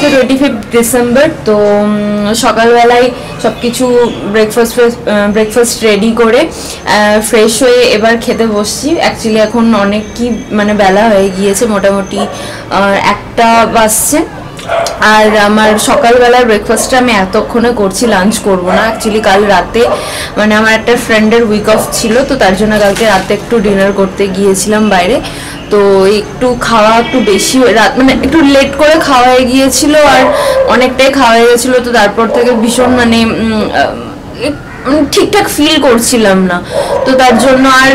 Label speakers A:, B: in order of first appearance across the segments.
A: আজকে twenty fifth December তো সকালবেলায় সব কিছু ব্রেকফাস্ট ব্রেকফাস্ট রেডি করে ফ্রেশ হয়ে এবার খেতে বসছি। অ্যাকচুয়ালি এখন অনেক কি মানে বেলা হয়ে গিয়েছে, মোটামুটি একটা বাজছে। আর আমার সকালবেলার ব্রেকফাস্টটা আমি এতক্ষণে করছি লাঞ্চ করব না। অ্যাকচুয়ালি কাল রাতে মানে আমার একটা ফ্রেন্ডের উইক অফ ছিল, তো তার জন্য কালকে রাতে একটু ডিনার করতে গিয়েছিলাম বাইরে। তো একটু খাওয়া একটু বেশি রাত মানে একটু লেট করে খাওয়া হয়ে গিয়েছিল আর অনেকটাই খাওয়া হয়ে গেছিল, তো তারপর থেকে ভীষণ মানে ঠিকঠাক ফিল করছিলাম না। তো তার জন্য আর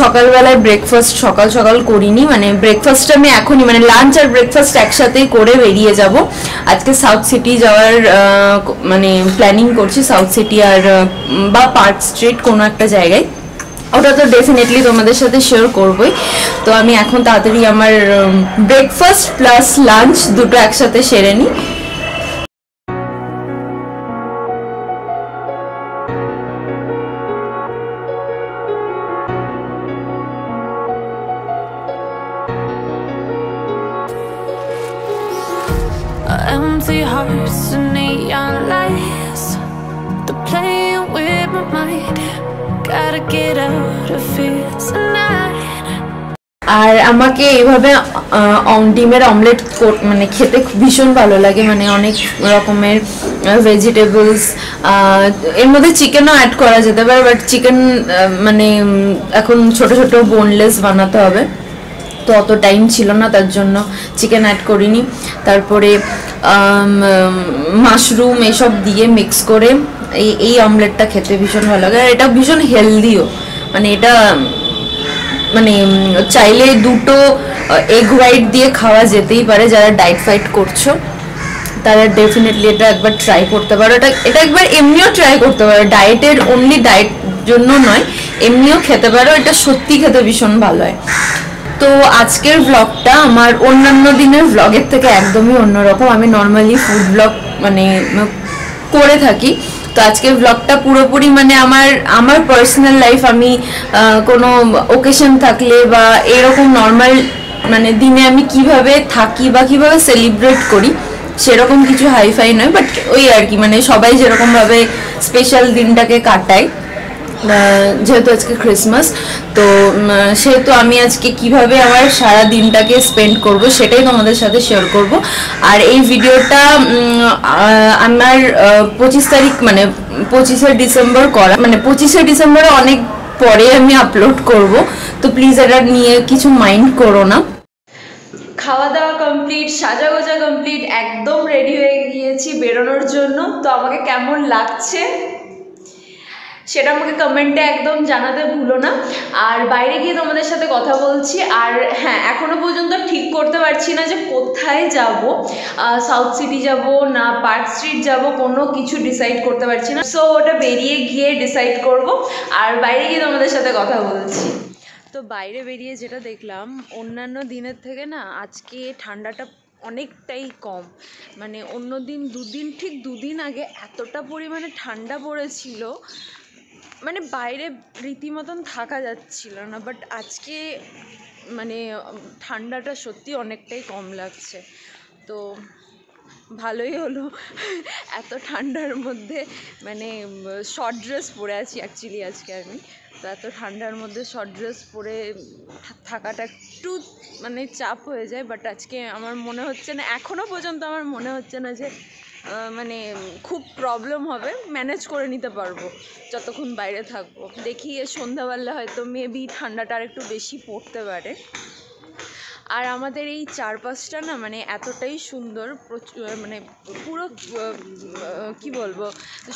A: সকালবেলায় ব্রেকফাস্ট সকাল সকাল করিনি। মানে ব্রেকফাস্ট আমি এখনই মানে লাঞ্চ আর ব্রেকফাস্ট একসাথেই করে বেরিয়ে যাব। আজকে সাউথ সিটি যাওয়ার মানে প্ল্যানিং করছি সাউথ সিটি আর বা পার্ক স্ট্রিট কোনো একটা জায়গায়। ওটা তো ডেফিনেটলি তোমাদের সাথে শেয়ার করবই। তো আমি এখন তাড়াতাড়ি আমার ব্রেকফাস্ট প্লাস লাঞ্চ দুটো একসাথে সেরে নিই।
B: Empty hearts and neon lights. They're playing with my mind. Gotta get out of here tonight.
A: আর আমাকে এইভাবে ডিমের অমলেট মানে খেতে ভীষণ ভালো লাগে মানে অনেক রকমের ভেজিটেবলস এর মধ্যে চিকেনও অ্যাড করা যেতে পারে বাট চিকেন মানে এখন ছোট ছোট বোনলেস বানাতে হবে তো অত টাইম ছিল না, তার জন্য চিকেন অ্যাড করিনি। তারপরে মাশরুম এসব দিয়ে মিক্স করে এই এই অমলেটটা খেতে ভীষণ ভালো লাগে। আর এটা ভীষণ হেলদিও মানে এটা মানে চাইলে দুটো এগ হোয়াইট দিয়ে খাওয়া যেতেই পারে যারা ডায়েট ফাইট করছ। তারা ডেফিনেটলি এটা একবার ট্রাই করতে পারো। এটা এটা একবার এমনিও ট্রাই করতে পারো। ডায়েটের অনলি ডায়েট জন্য নয়, এমনিও খেতে পারো। এটা সত্যি খেতে ভীষণ ভালো হয়। তো আজকের ব্লগটা আমার অন্যান্য দিনের ব্লগের থেকে একদমই অন্যরকম। আমি নর্মালি ফুড ব্লগ মানে করে থাকি। তো আজকের ব্লগটা পুরোপুরি মানে আমার আমার পার্সোনাল লাইফ আমি কোনো ওকেশন থাকলে বা এরকম নর্মাল মানে দিনে আমি কীভাবে থাকি বা কীভাবে সেলিব্রেট করি, সেরকম কিছু হাইফাই নয় বাট ওই আর কি মানে সবাই যেরকমভাবে স্পেশাল দিনটাকে কাটায়। যেহেতু আজকে ক্রিসমাস তো সেহেতু আমি আজকে কীভাবে আমার সারা দিনটাকে স্পেন্ড করব সেটাই তোমাদের সাথে শেয়ার করব। আর এই ভিডিওটা আমার পঁচিশ তারিখ মানে পঁচিশে ডিসেম্বর করা মানে পঁচিশে ডিসেম্বরে অনেক পরে আমি আপলোড করব। তো প্লিজ এটা নিয়ে কিছু মাইন্ড করো না। খাওয়া দাওয়া কমপ্লিট সাজা গোজা কমপ্লিট একদম রেডি হয়ে গিয়েছি বেরোনোর জন্য। তো আমাকে কেমন লাগছে? সেটা আমাকে কমেন্টে একদম জানাতে ভুলো না। আর বাইরে গিয়ে তোমাদের সাথে কথা বলছি, আর হ্যাঁ এখনও পর্যন্ত ঠিক করতে পারছি না যে কোথায় যাব। সাউথ সিটি যাব না পার্ক স্ট্রিট যাব, কোনো কিছু ডিসাইড করতে পারছি না। সো ওটা বেরিয়ে গিয়ে ডিসাইড করব, আর বাইরে গিয়ে তোমাদের সাথে কথা বলছি। তো বাইরে বেরিয়ে যেটা দেখলাম, অন্যান্য দিনের থেকে না, আজকে ঠান্ডাটা অনেকটাই কম। মানে অন্য দিন, দুদিন, ঠিক দুদিন আগে এতটা পরিমাণে ঠান্ডা পড়েছিল মানে বাইরে রীতিমতন থাকা যাচ্ছিল না বাট আজকে মানে ঠান্ডাটা সত্যি অনেকটাই কম লাগছে। তো ভালোই হলো, এত ঠান্ডার মধ্যে মানে শর্ট ড্রেস পরে আছি অ্যাকচুয়ালি আজকে আমি। তো এত ঠান্ডার মধ্যে শর্ট ড্রেস পরে থাকাটা একটু মানে চাপ হয়ে যায় বাট আজকে আমার মনে হচ্ছে না এখনও পর্যন্ত আমার মনে হচ্ছে না যে মানে খুব প্রবলেম হবে ম্যানেজ করে নিতে পারব, যতক্ষণ বাইরে থাকব। দেখি সন্ধ্যাবেলা হয়তো মেবি ঠান্ডাটা আর একটু বেশি পড়তে পারে। আর আমাদের এই চারপাশটা না মানে এতটাই সুন্দর মানে পুরো কি বলব,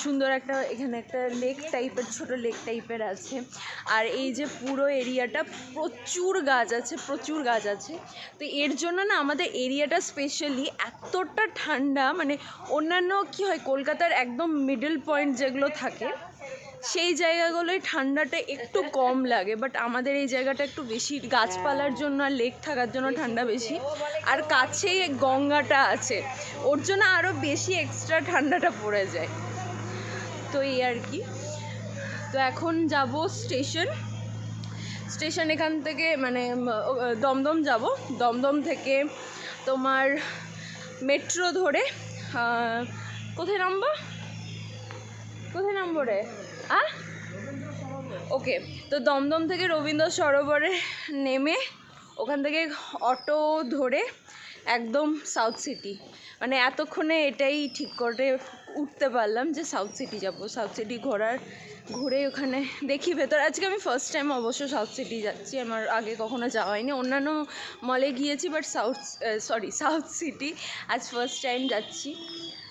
A: সুন্দর একটা এখানে একটা লেক টাইপের ছোট লেক টাইপের আছে। আর এই যে পুরো এরিয়াটা প্রচুর গাছ আছে, প্রচুর গাছ আছে। তো এর জন্য না আমাদের এরিয়াটা স্পেশালি এতটা ঠান্ডা মানে অন্যান্য কি হয়, কলকাতার একদম মিডল পয়েন্ট যেগুলো থাকে সেই জায়গাগুলোয় ঠান্ডাটা একটু কম লাগে বাট আমাদের এই জায়গাটা একটু বেশি। গাছপালার জন্য আর লেক থাকার জন্য ঠান্ডা বেশি। আর কাছেই গঙ্গাটা আছে, ওর জন্য আরও বেশি এক্সট্রা ঠান্ডাটা পড়ে যায়। তো এই আর কি। তো এখন যাব স্টেশন স্টেশন এখান থেকে মানে দমদম যাব। দমদম থেকে তোমার
C: মেট্রো ধরে কোথায় নামবো? কোথায় নামবো রে? ওকে তো দমদম থেকে রবীন্দ্র সরোবরে নেমে ওখান থেকে অটো ধরে একদম সাউথ সিটি মানে এতক্ষণে এটাই ঠিক করে উঠতে পারলাম যে সাউথ সিটি যাব। সাউথ সিটি ঘোরার, ঘুরে ওখানে দেখি ভেতর। আজকে আমি ফার্স্ট টাইম অবশ্য সাউথ সিটি যাচ্ছি। আমার আগে কখনো যাওয়া হয়নি। অন্যান্য মলে গিয়েছি but South sorry South City আজ ফার্স্ট টাইম যাচ্ছি।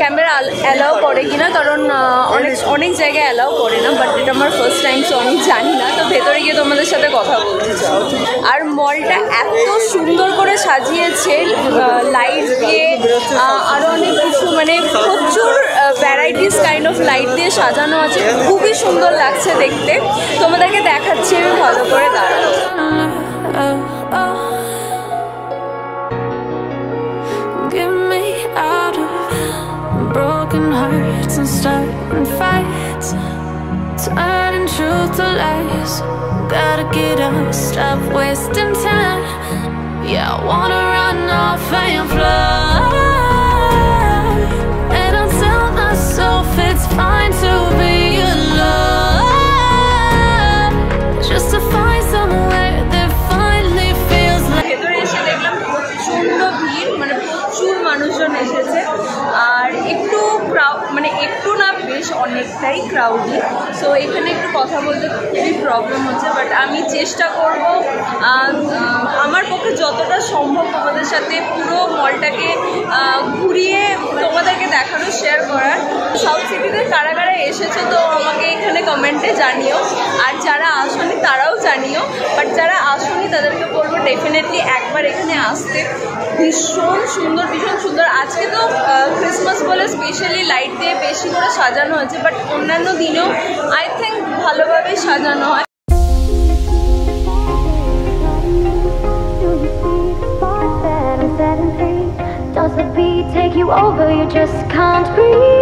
C: ক্যামেরা অ্যালাউ করে কিনা কারণ অনেক অনেক জায়গায় অ্যালাউ করে না বাট এটা আমার ফার্স্ট টাইম সো আমি জানি না। তো ভেতরে গিয়ে তোমাদের সাথে কথা বলতে চাও। আর মলটা এত সুন্দর করে সাজিয়েছে লাইট দিয়ে আহ, আরও অনেক কিছু মানে প্রচুর ভ্যারাইটিস কাইন্ড অফ লাইট দিয়ে সাজানো আছে। খুবই সুন্দর লাগছে দেখতে। তোমাদেরকে দেখাচ্ছি আমি ভালো করে দাঁড়াও
B: stop wasting time. Yeah, I wanna run off and fly.
C: অনেকটাই ক্রাউডি সো এখানে একটু কথা বলতে খুবই প্রবলেম হচ্ছে বাট আমি চেষ্টা করব আমার পক্ষে যতটা সম্ভব তোমাদের সাথে পুরো মলটাকে ঘুরিয়ে তোমাদেরকে দেখানো শেয়ার করার। সব সিটিতে কারাগার কারা এসেছে, তো আমাকে এখানে কমেন্টে জানিও। আর যারা আসনি, তারাও জানিও। বাট যারা আসনি, তাদেরকে বলব ডেফিনেটলি একবার এখানে আসতে। ভীষণ সুন্দর ভীষণ সুন্দর। আজকে তো ক্রিসমাস বলে স্পেশালি লাইট দিয়ে বেশি করে সাজানো হয়েছে বাট অন্যান্য দিনেও আই থিঙ্ক ভালোভাবেই সাজানো হয়।
D: Take you over? You just can't breathe.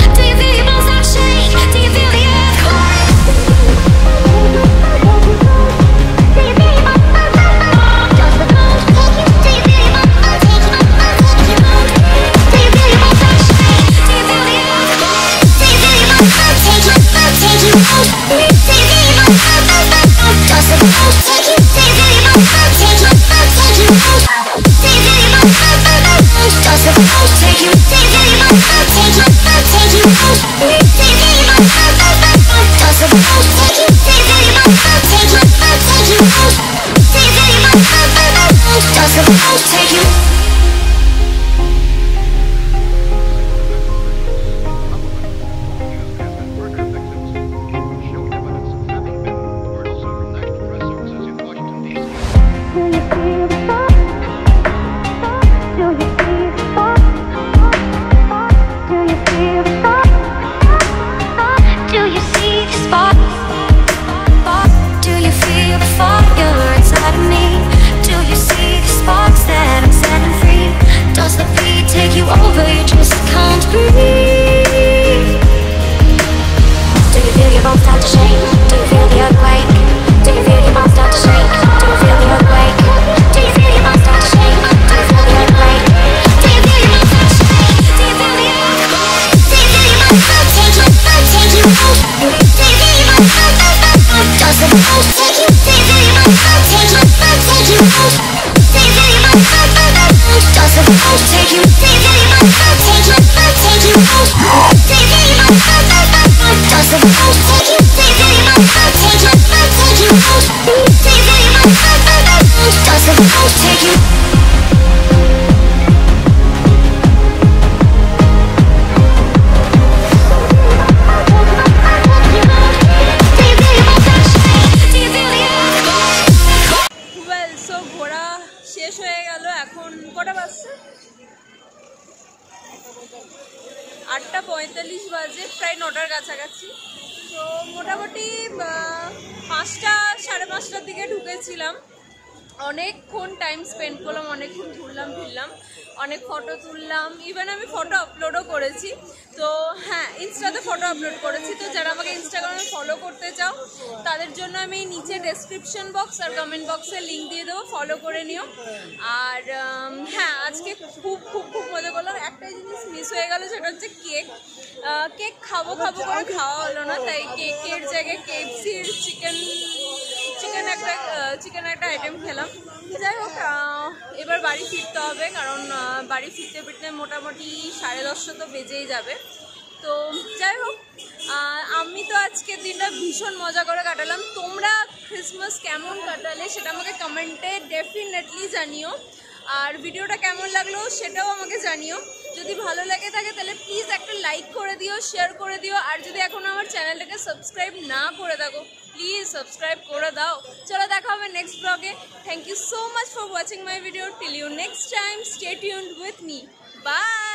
D: the
C: most অনেকক্ষণ টাইম স্পেন্ড করলাম, অনেকক্ষণ ঘুরলাম, ফিরলাম, অনেক ফটো তুললাম ইভেন আমি ফটো আপলোডও করেছি। তো হ্যাঁ ইনস্টাতে ফটো আপলোড করেছি। তো যারা আমাকে ইনস্টাগ্রামে ফলো করতে চাও, তাদের জন্য আমি নিচে ডেসক্রিপশন বক্স আর কমেন্ট বক্সে লিঙ্ক দিয়ে দেবো। ফলো করে নিও। আর হ্যাঁ আজকে খুব খুব খুব মজা করলাম। একটাই জিনিস মিস হয়ে গেল, সেটা হচ্ছে কেক কেক খাব খাব করে খাওয়া হলো না, তাই কেকের জায়গায় কেএফসির চিকেন চিকেন একটা চিকেন একটা আইটেম খেলাম। যাই হোক এবার বাড়ি ফিরতে হবে, কারণ বাড়ি ফিরতে ফিরতে মোটামুটি সাড়ে দশটা তো বেজেই যাবে। তো যাই হোক আমি তো আজকের দিনটা ভীষণ মজা করে কাটালাম। তোমরা ক্রিসমাস কেমন কাটালে সেটা আমাকে কমেন্টে ডেফিনেটলি জানিও। আর ভিডিওটা কেমন লাগল সেটাও আমাকে জানিও। যদি ভালো লাগে থাকে, তাহলে প্লিজ একটা লাইক করে দিও শেয়ার করে দিও। আর যদি এখনও আমার চ্যানেলটাকে সাবস্ক্রাইব না করে থাকো প্লিজ সাবস্ক্রাইব করে দাও চলো দেখা হবে নেক্সট ব্লগে thank you so much for watching my video till you next time stay tuned with me bye